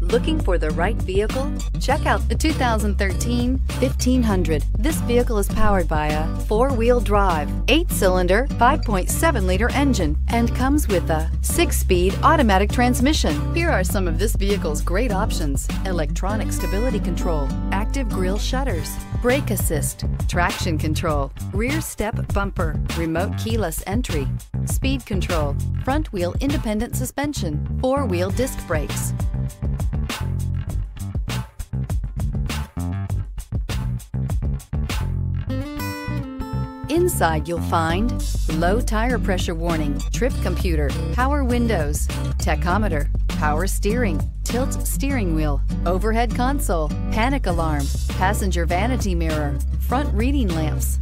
Looking for the right vehicle? Check out the 2013 1500. This vehicle is powered by a four-wheel drive, eight-cylinder, 5.7-liter engine, and comes with a six-speed automatic transmission. Here are some of this vehicle's great options. Electronic stability control, active grille shutters, brake assist, traction control, rear step bumper, remote keyless entry, speed control, front wheel independent suspension, four-wheel disc brakes, Inside you'll find low tire pressure warning, trip computer, power windows, tachometer, power steering, tilt steering wheel, overhead console, panic alarm, passenger vanity mirror, front reading lamps,